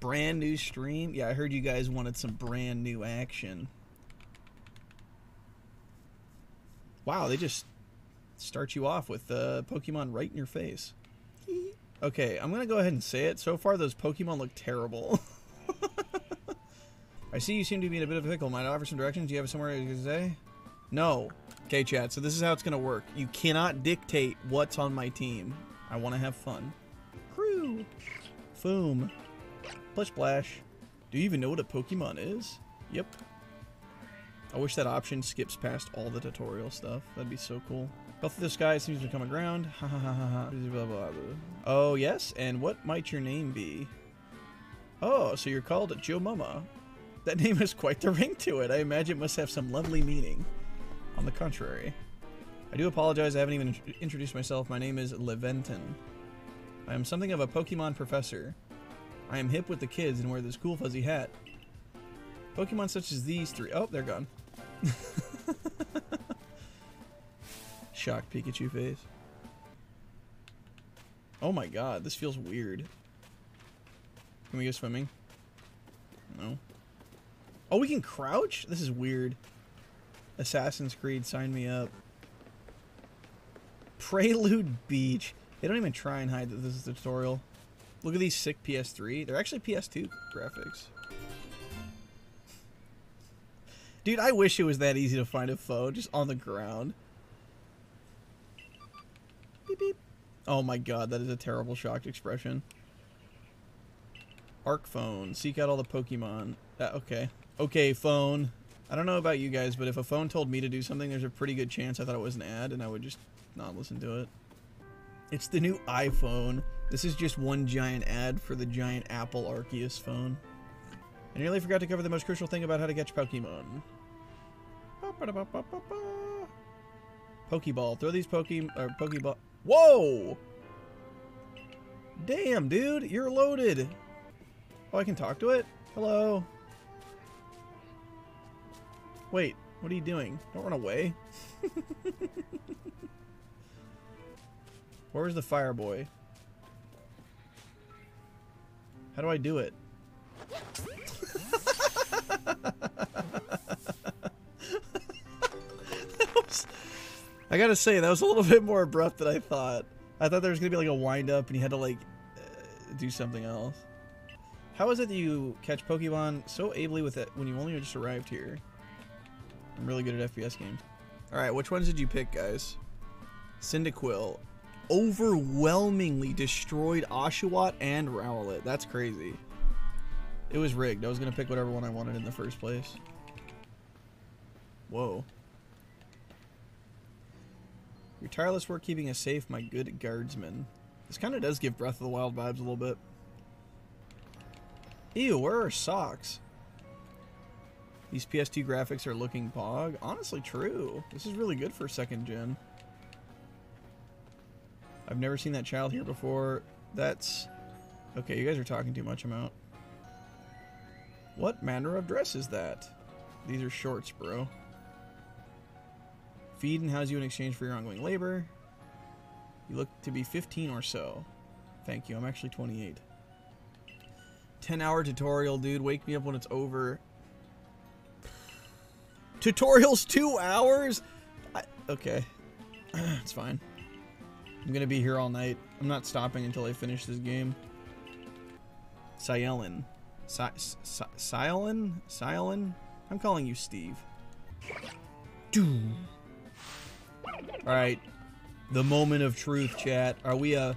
Brand new stream? Yeah, I heard you guys wanted some brand new action. Wow, they just start you off with uh, Pokemon right in your face. Okay, I'm gonna go ahead and say it. So far, those Pokemon look terrible. I see you seem to be in a bit of a pickle. Might I offer some directions? Do you have somewhere to say? No. Okay, chat. So this is how it's gonna work. You cannot dictate what's on my team. I want to have fun. Crew. Foom. Splish Splash. Do you even know what a Pokemon is? Yep. I wish that option skips past all the tutorial stuff. That'd be so cool. Health of the sky seems to come aground. Ha ha ha ha. Oh, yes? And what might your name be? Oh, so you're called Joe Mama. That name has quite the ring to it. I imagine it must have some lovely meaning. On the contrary. I do apologize, I haven't even introduced myself. My name is Laventon. I am something of a Pokemon professor. I am hip with the kids and wear this cool fuzzy hat. Pokemon such as these three. Oh, they're gone. Shocked Pikachu face. Oh my god, this feels weird. Can we go swimming? No. Oh, we can crouch? This is weird. Assassin's Creed, sign me up. Prelude Beach. They don't even try and hide that this is tutorial. Look at these sick PS3. They're actually PS2 graphics. Dude, I wish it was that easy to find a phone just on the ground. Beep beep. Oh my god, that is a terrible shocked expression. Arc phone. Seek out all the Pokemon. Uh, okay. Okay, phone. I don't know about you guys, but if a phone told me to do something, there's a pretty good chance I thought it was an ad and I would just not listen to it. It's the new iPhone. This is just one giant ad for the giant Apple Arceus phone. I nearly forgot to cover the most crucial thing about how to catch Pokemon. Pokeball. Throw these Poke or Pokeball. Whoa! Damn, dude, you're loaded. Oh, I can talk to it? Hello. Wait, what are you doing? Don't run away. Where's the fire boy? How do I do it? Was- I gotta say, that was a little bit more abrupt than I thought. I thought there was gonna be like a wind up and you had to like uh, do something else. How is it that you catch Pokemon so ably with it when you only just arrived here? I'm really good at FPS games. Alright, which ones did you pick, guys? Cyndaquil overwhelmingly destroyed Oshawott and Rowlet. That's crazy. It was rigged. I was going to pick whatever one I wanted in the first place. Whoa. Your tireless work keeping us safe, my good guardsman. This kind of does give Breath of the Wild vibes a little bit. Ew, where are socks? These PS2 graphics are looking bog. Honestly, true. This is really good for second gen. I've never seen that child here before. That's... Okay, you guys are talking too much, I'm out. What manner of dress is that? These are shorts, bro. Feed and house you in exchange for your ongoing labor. You look to be 15 or so. Thank you, I'm actually 28. 10 hour tutorial, dude. Wake me up when it's over. Tutorial's two hours? I, okay. it's fine. I'm gonna be here all night. I'm not stopping until I finish this game. Cy Cyelen? Cyelen? I'm calling you Steve. Doom. Alright. The moment of truth, chat. Are we, uh...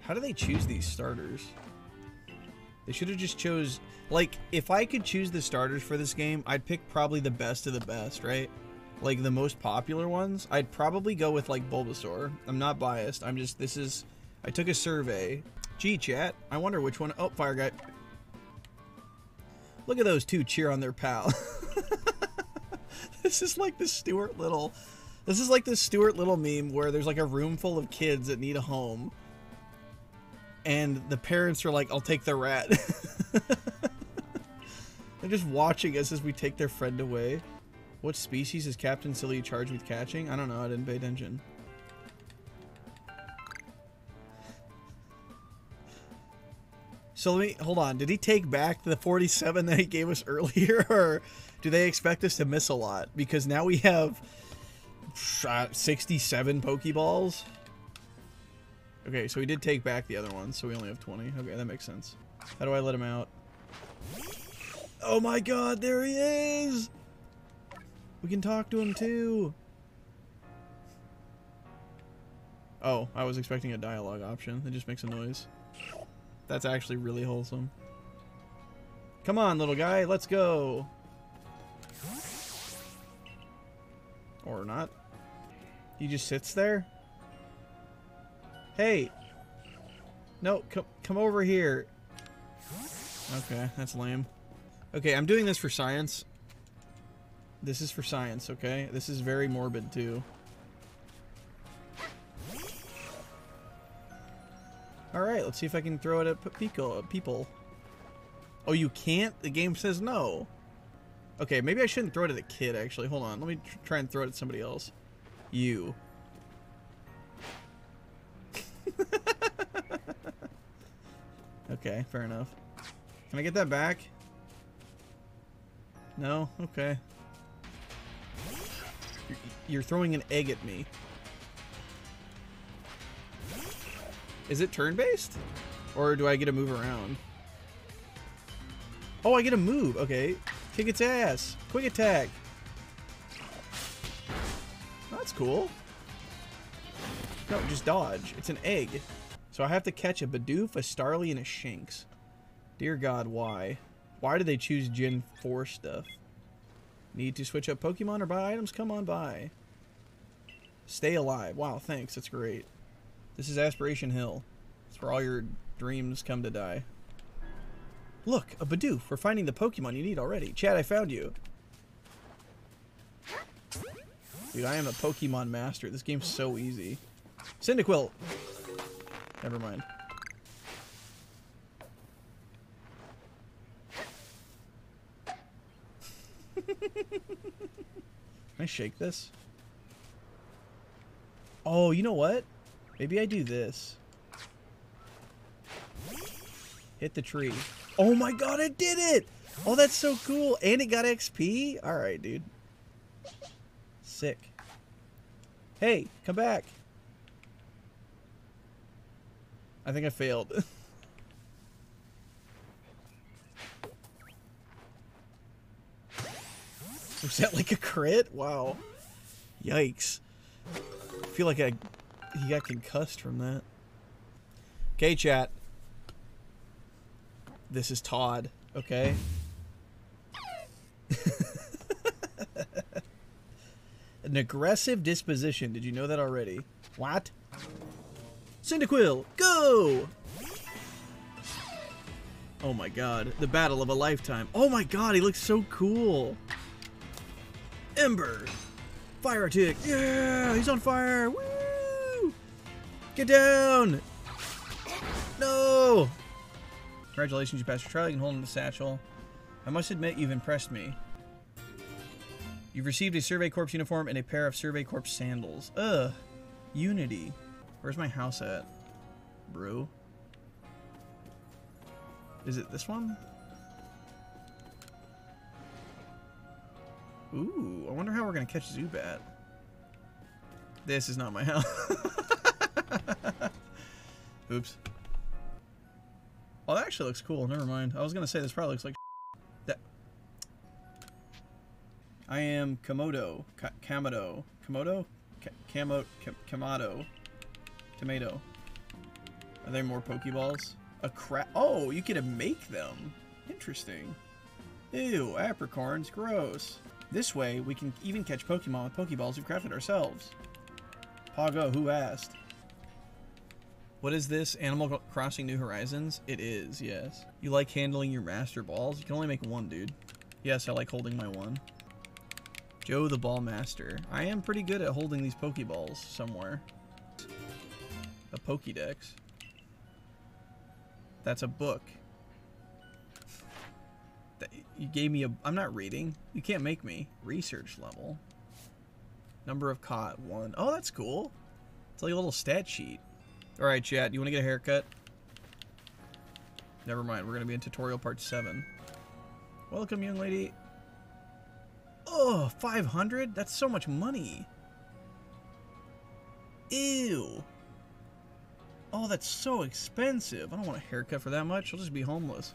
How do they choose these starters? They should have just chose... Like, if I could choose the starters for this game, I'd pick probably the best of the best, right? Like, the most popular ones. I'd probably go with, like, Bulbasaur. I'm not biased. I'm just... This is... I took a survey. Gee, chat. I wonder which one... Oh, Fire Guy. Look at those two cheer on their pal. this is like the Stuart Little... This is like the Stuart Little meme where there's like a room full of kids that need a home. And the parents are like, I'll take the rat. They're just watching us as we take their friend away. What species is Captain Silly charged with catching? I don't know, I didn't pay attention. So let me hold on. Did he take back the 47 that he gave us earlier, or do they expect us to miss a lot? Because now we have uh, 67 Pokeballs. Okay, so he did take back the other one, so we only have 20. Okay, that makes sense. How do I let him out? Oh my god, there he is! We can talk to him too. Oh, I was expecting a dialogue option. It just makes a noise. That's actually really wholesome. Come on, little guy, let's go. Or not. He just sits there? Hey. No, come, come over here. Okay, that's lame. Okay, I'm doing this for science. This is for science, okay? This is very morbid, too. Alright, let's see if I can throw it at Pico, people. Oh, you can't? The game says no. Okay, maybe I shouldn't throw it at a kid, actually. Hold on, let me try and throw it at somebody else. You. okay, fair enough. Can I get that back? No? Okay. You're throwing an egg at me. Is it turn-based? Or do I get to move around? Oh, I get to move. Okay. Kick its ass. Quick attack. That's cool. No, just dodge. It's an egg. So I have to catch a Bidoof, a Starly, and a Shinx. Dear God, why? Why do they choose Gen 4 stuff? Need to switch up Pokemon or buy items? Come on by. Stay alive. Wow, thanks. That's great. This is Aspiration Hill. It's where all your dreams come to die. Look, a Bidoof. We're finding the Pokemon you need already. Chad, I found you. Dude, I am a Pokemon master. This game's so easy. Cyndaquil! Never mind. Shake this? Oh, you know what? Maybe I do this. Hit the tree. Oh my god, it did it! Oh, that's so cool. And it got XP? Alright, dude. Sick. Hey, come back. I think I failed. Was that like a crit? Wow. Yikes. I feel like I he got concussed from that. Okay, chat. This is Todd, okay? An aggressive disposition. Did you know that already? What? Cyndaquil, go! Oh my god. The battle of a lifetime. Oh my god, he looks so cool. Ember. Fire tick. Yeah, he's on fire. Woo! Get down. No. Congratulations, you passed your trial. You can hold in the satchel. I must admit, you've impressed me. You've received a Survey Corps uniform and a pair of Survey Corps sandals. Ugh. Unity. Where's my house at? Bro. Is it this one? Ooh, I wonder how we're gonna catch Zubat. This is not my house. Oops. Oh, that actually looks cool. Never mind. I was gonna say this probably looks like that. I am Komodo. Ka Kamado. Komodo? Ka Kamo Kamado. Tomato. Are there more Pokeballs? A crap. Oh, you get to make them. Interesting. Ew, apricorns. Gross. This way, we can even catch Pokemon with Pokeballs we've crafted ourselves. Pago, who asked? What is this? Animal Crossing New Horizons? It is, yes. You like handling your Master Balls? You can only make one, dude. Yes, I like holding my one. Joe the Ball Master. I am pretty good at holding these Pokeballs somewhere. A Pokédex. That's a book. You gave me a... I'm not reading. You can't make me. Research level. Number of caught, one. Oh, that's cool. It's like a little stat sheet. Alright, chat. You want to get a haircut? Never mind. We're going to be in tutorial part 7. Welcome, young lady. Oh, 500? That's so much money. Ew. Oh, that's so expensive. I don't want a haircut for that much. I'll just be homeless.